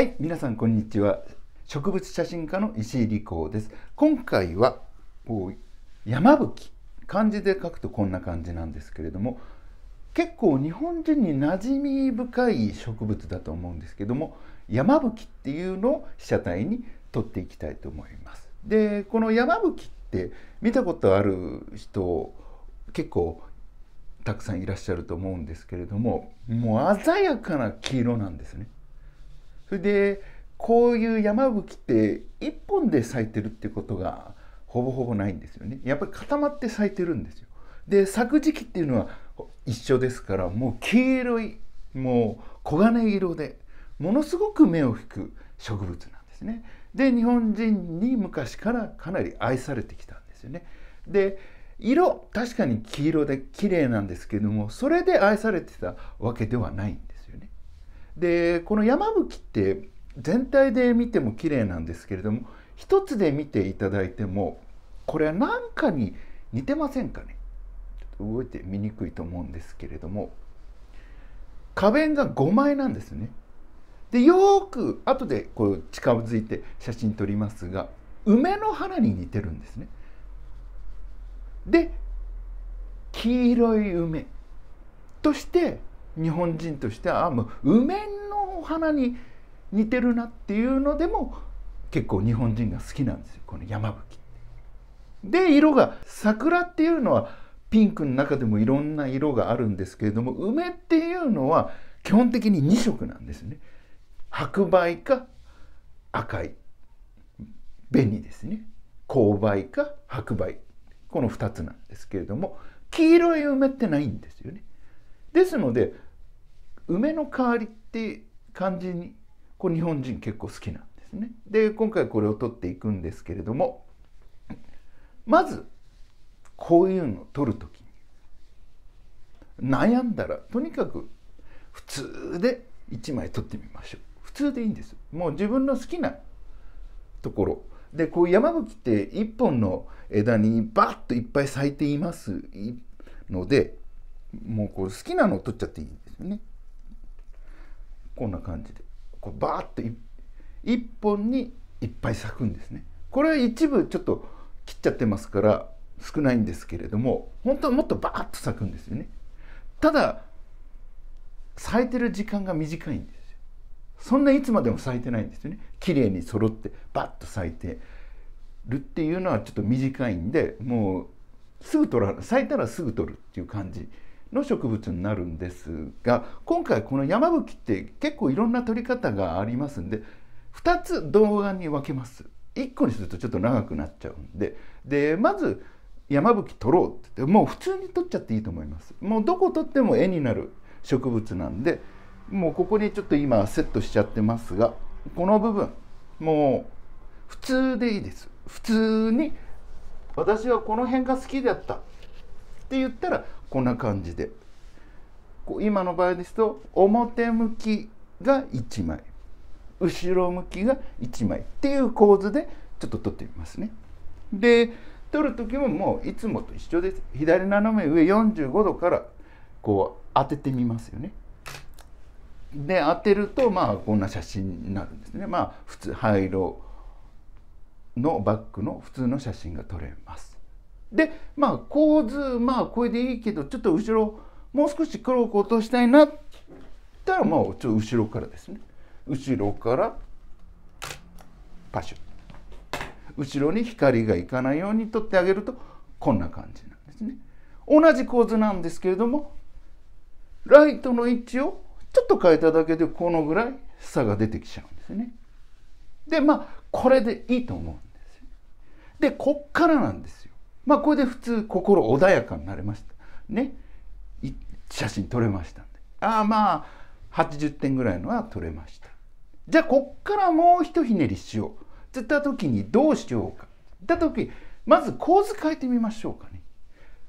はい、皆さんこんにちは。植物写真家の石井理子です。今回はこう山吹漢字で書くとこんな感じなんですけれども、結構日本人に馴染み深い植物だと思うんですけども、山吹っていうのを被写体に撮っていきたいと思います。で、この山吹って見たことある人結構たくさんいらっしゃると思うんですけれども、もう鮮やかな黄色なんですね。それでこういう山吹って一本で咲いてるってことがほぼほぼないんですよね。やっぱり固まって咲いてるんですよ。で咲く時期っていうのは一緒ですからもう黄色いもう黄金色でものすごく目を引く植物なんですね。で日本人に昔からかなり愛されてきたんですよね。で色確かに黄色で綺麗なんですけどもそれで愛されてたわけではないんです。でこの山吹って全体で見ても綺麗なんですけれども一つで見ていただいてもこれは何かに似てませんかね？動いて見にくいと思うんですけれども花弁が5枚なんですね。でよく後でこう近づいて写真撮りますが梅の花に似てるんですね。で黄色い梅として日本人としてはもう梅の花に似てるなっていうのでも結構日本人が好きなんですよこの山吹で色が桜っていうのはピンクの中でもいろんな色があるんですけれども梅っていうのは基本的に2色なんですね。白梅か赤い紅ですね。紅梅か白梅。この2つなんですけれども黄色い梅ってないんですよね。ですので梅の代わりって感じにこう日本人結構好きなんですね。で今回これを取っていくんですけれどもまずこういうのを取る時に悩んだらとにかく普通で1枚取ってみましょう。普通でいいんですもう自分の好きなところ。でこう山吹って1本の枝にバッといっぱい咲いていますのでもうこれ好きなのを取っちゃっていいんですよね。こんな感じでこうバーッと1本にいっぱい咲くんですね。これは一部ちょっと切っちゃってますから少ないんですけれども本当はもっとバーッと咲くんですよね。ただ咲いてる時間が短いんですよ。そんないつまでも咲いてないんですよね。綺麗に揃ってバッと咲いてるっていうのはちょっと短いんでもうすぐ取ら咲いたらすぐ取るっていう感じの植物になるんですが今回この山吹って結構いろんな取り方がありますんで2つ動画に分けます。1個にするとちょっと長くなっちゃうんででまず山吹取ろうって言ってもう普通に取っちゃっていいと思います。もうどこ取っても絵になる植物なんでもうここにちょっと今セットしちゃってますがこの部分もう普通でいいです。普通に私はこの辺が好きだったって言ったらこんな感じで今の場合ですと表向きが1枚後ろ向きが1枚っていう構図でちょっと撮ってみますね。で撮る時ももういつもと一緒です。左斜め上45度からこう当ててみますよね。で当てるとまあこんな写真になるんですね。まあ普通灰色のバッグの普通の写真が撮れます。でまあ構図まあこれでいいけどちょっと後ろもう少し黒く落としたいなったらまあちょっと後ろからですね。後ろからパシュ後ろに光がいかないように取ってあげるとこんな感じなんですね。同じ構図なんですけれどもライトの位置をちょっと変えただけでこのぐらい差が出てきちゃうんですね。でまあこれでいいと思うんですでこっからなんですよ。まあこれで普通心穏やかになれました。ね。写真撮れましたんで。ああまあ80点ぐらいのは撮れました。じゃあこっからもうひとひねりしよう。つった時にどうしようか。った時まず構図変えてみましょうかね。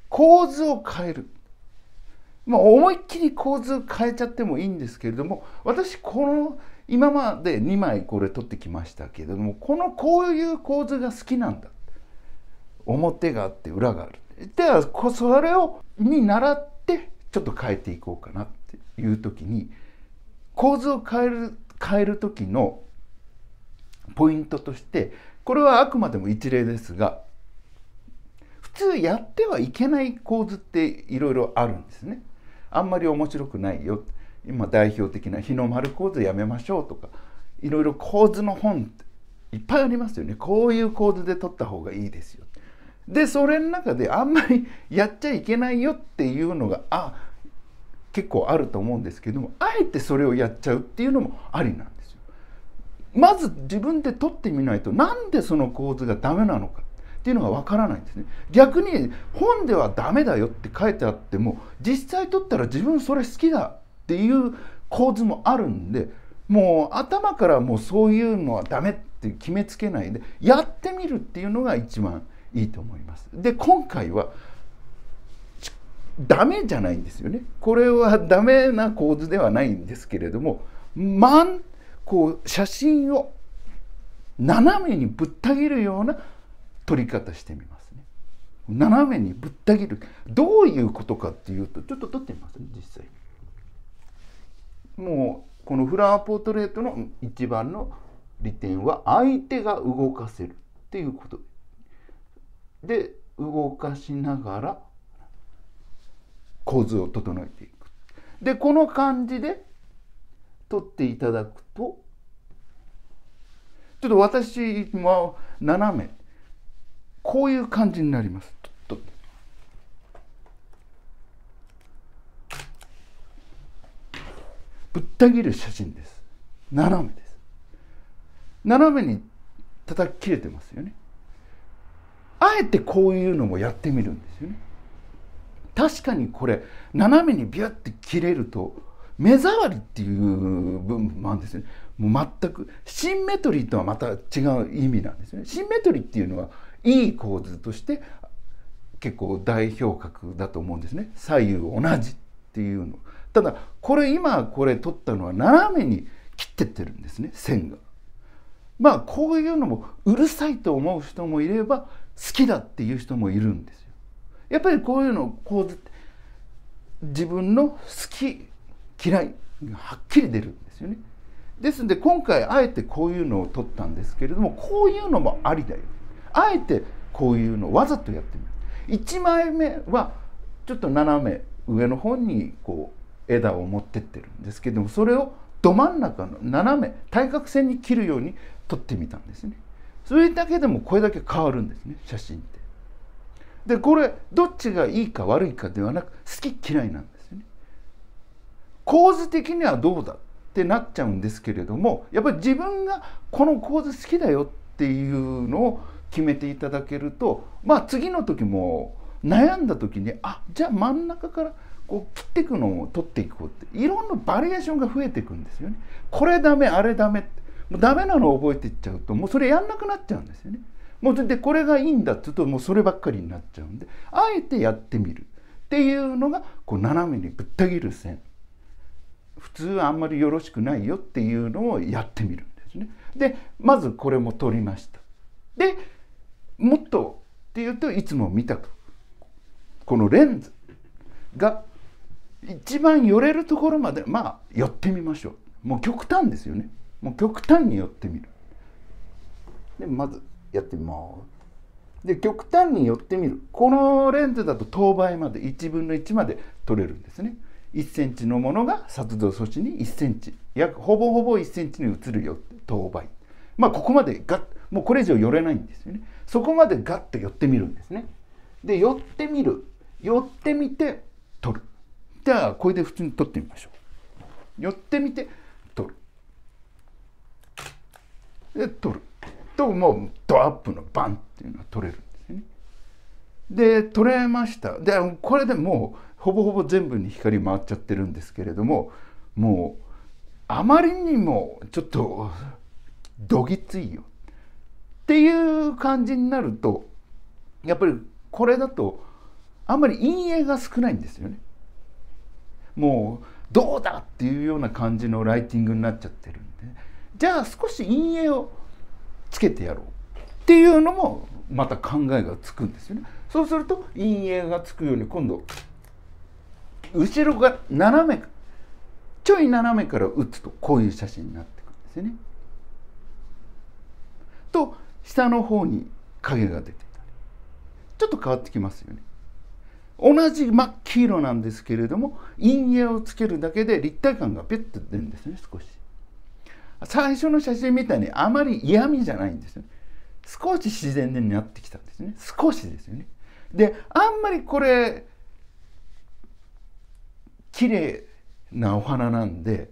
構図を変える。まあ思いっきり構図変えちゃってもいいんですけれども私この今まで2枚これ撮ってきましたけれどもこのこういう構図が好きなんだ表があって裏があるではそれをに習ってちょっと変えていこうかなっていう時に構図を変える変える時のポイントとしてこれはあくまでも一例ですが普通やってはいけない構図っていろいろあるんですね。あんまり面白くないよ今代表的な日の丸構図やめましょうとかいろいろ構図の本っていっぱいありますよねこういう構図で取った方がいいですよ。でそれの中であんまりやっちゃいけないよっていうのがあ結構あると思うんですけどもあえてそれをやっちゃうっていうのもありなんですよ。まず自分で取ってみないとなんでその構図がダメなのかっていうのがわからないんですね逆に本ではダメだよって書いてあっても実際取ったら自分それ好きだっていう構図もあるんでもう頭からもうそういうのはダメって決めつけないでやってみるっていうのが一番いいと思います。で今回はダメじゃないんですよね。これはダメな構図ではないんですけれども、まんこう写真を斜めにぶった切るような撮り方してみますね斜めにぶった切るどういうことかっていうとちょっと撮ってみますね実際もうこのフラワーポートレートの一番の利点は相手が動かせるっていうことでで動かしながら構図を整えていくでこの感じで撮っていただくとちょっと私も斜めこういう感じになります。ぶった切る写真です。斜めです。斜めに叩き切れてますよね。えてこういうのもやってみるんですよね。確かにこれ斜めにビュッて切れると目障りっていう部分もあるんですね。もう全くシンメトリーとはまた違う意味なんですね。シンメトリーっていうのはいい構図として結構代表格だと思うんですね左右同じっていうのただこれ今これ取ったのは斜めに切ってってるんですね線がまあこういうのもうるさいと思う人もいればきだっていう人もいるんですよ。やっぱりこういうの構図って自分の好き嫌いがはっきり出るんですよね。ですんで今回あえてこういうのを取ったんですけれどもこういうのもありだよ。あえてこういうのをわざとやってみる。1枚目はちょっと斜め上の方にこう枝を持ってってるんですけどもそれをど真ん中の斜め対角線に切るように撮ってみたんですね。それだけでもこれだけ変わるんですね写真って。でこれどっちがいいか悪いかではなく好き嫌いなんですよね。構図的にはどうだってなっちゃうんですけれどもやっぱり自分がこの構図好きだよっていうのを決めていただけるとまあ次の時も悩んだ時にあじゃあ真ん中からこう切っていくのを取っていこうっていろんなバリエーションが増えていくんですよね。これダメあれダメって。もうダメなのを覚えていっちゃうともうそれやんなくなっちゃうんですよね。もうでこれがいいんだって言うともうそればっかりになっちゃうんであえてやってみるっていうのがこう斜めにぶった切る線普通はあんまりよろしくないよっていうのをやってみるんですね。でまずこれも取りました。でもっとっていうといつも見たこのレンズが一番寄れるところまでまあ寄ってみましょうもう極端ですよねもう極端に寄ってみる。でまずやってみます。で極端に寄ってみる。このレンズだと等倍まで1分の1まで取れるんですね。1センチのものが撮動措置に1センチ。約ほぼほぼ1センチに移るよ等倍。まあここまでガッもうこれ以上寄れないんですよね。そこまでガッと寄ってみるんですね。で寄ってみる。寄ってみて取る。じゃあこれで普通に取ってみましょう。寄ってみて取るで取る。ともうドアップのバンっていうのが取れるんですね。で取れました。でこれでもうほぼほぼ全部に光回っちゃってるんですけれどももうあまりにもちょっとどぎついよ。っていう感じになるとやっぱりこれだとあんまり陰影が少ないんですよね。もうどうだっていうような感じのライティングになっちゃってるんで。じゃあ少し陰影をつけてやろうっていうのもまた考えがつくんですよね。そうすると陰影がつくように今度後ろが斜めちょい斜めから打つとこういう写真になってくるん。ですよね。と下の方に影が出てたりちょっと変わってきますよね。同じ真っ黄色なんですけれども陰影をつけるだけで立体感がピュッと出るんですね少し。最初の写真みたいにあまり嫌味じゃないんですよね。少し自然になってきたんですね。少しですよね。であんまりこれ綺麗なお花なんで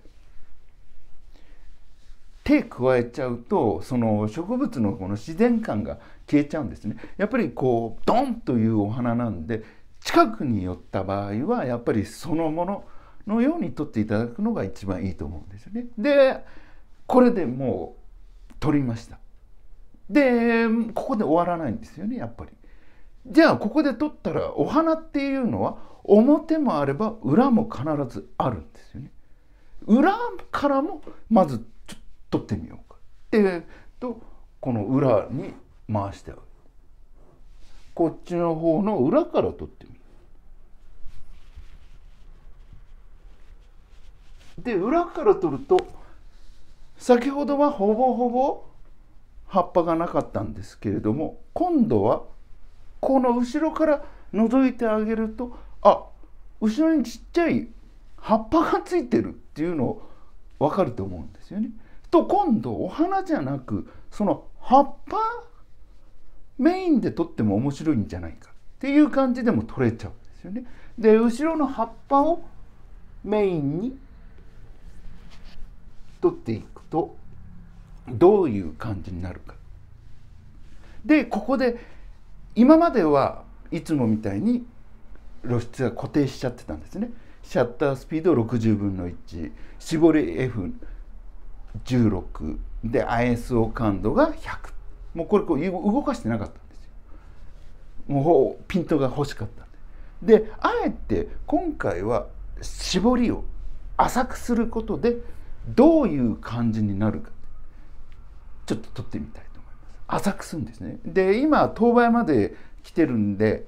手加えちゃうとその植物のこの自然感が消えちゃうんですね。やっぱりこうドンというお花なんで近くに寄った場合はやっぱりそのもののように撮っていただくのが一番いいと思うんですよね。でこれでもう撮りました。でここで終わらないんですよねやっぱり。じゃあここで撮ったらお花っていうのは表もあれば裏も必ずあるんですよね。裏からもまず撮ってみようか。でとこの裏に回してあげる。こっちの方の裏から撮ってみる。で裏から撮ると先ほどはほぼほぼ葉っぱがなかったんですけれども今度はこの後ろから覗いてあげるとあ後ろにちっちゃい葉っぱがついてるっていうのを分かると思うんですよね。と今度お花じゃなくその葉っぱメインで撮っても面白いんじゃないかっていう感じでも撮れちゃうんですよね。で後ろの葉っぱをメインに撮っていくとどういう感じになるか。でここで今まではいつもみたいに露出が固定しちゃってたんですね。シャッタースピード60分の1絞り F16 で ISO 感度が100もうこれこう動かしてなかったんですよ。もうピントが欲しかったで。であえて今回は絞りを浅くすることでどういう感じになるか。ちょっと撮ってみたいと思います。浅くするんですね。で今当倍まで来てるんで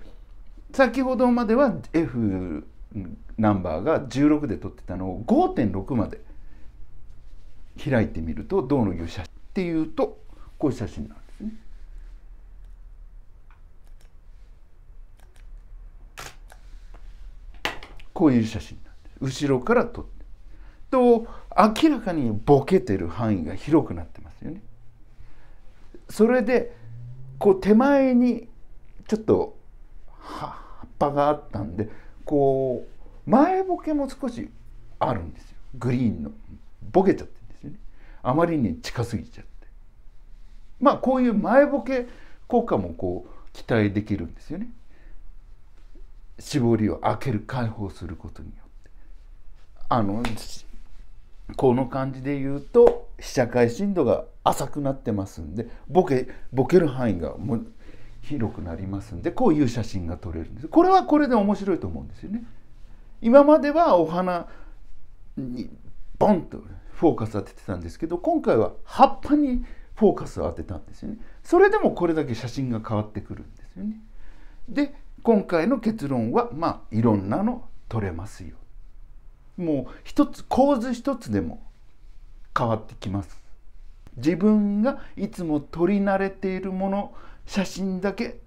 先ほどまでは F ナンバーが16で撮ってたのを5.6まで開いてみるとどうのいう写真っていうとこういう写真なんですね。こういう写真なんです。後ろから撮って。と明らかにボケてる範囲が広くなってますよね。それでこう手前にちょっと葉っぱがあったんでこう前ボケも少しあるんですよ。グリーンの。ボケちゃってるんですよね。あまりに近すぎちゃって。まあこういう前ボケ効果もこう期待できるんですよね。絞りを開ける開放することによって。あのこの感じで言うと被写界深度が浅くなってますんでボケボケる範囲がもう広くなりますんでこういう写真が撮れるんです。これはこれで面白いと思うんですよね。今まではお花にボンとフォーカス当ててたんですけど今回は葉っぱにフォーカスを当てたんですよね。それでもこれだけ写真が変わってくるんですよね。で今回の結論はまあいろんなの撮れますよ。もう一つ構図一つでも変わってきます。自分がいつも撮り慣れているもの写真だけ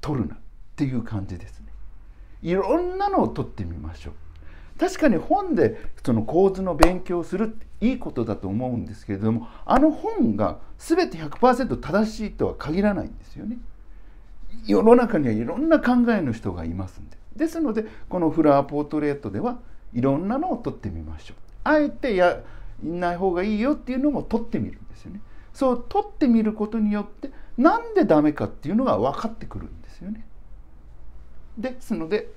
撮るなっていう感じですね。いろんなのを撮ってみましょう。確かに本でその構図の勉強するっていいことだと思うんですけれどもあの本が全て100%正しいとは限らないんですよね。世の中にはいろんな考えの人がいますんで。ですのでこのフラワーポートレートではいろんなのを撮ってみましょう。あえてやいない方がいいよっていうのも撮ってみるんですよね。そう撮ってみることによってなんでダメかっていうのが分かってくるんですよね。ですので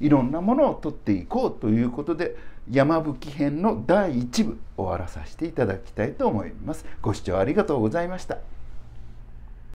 いろんなものを撮っていこうということで山吹編の第1部終わらさせていただきたいと思います。ご視聴ありがとうございました。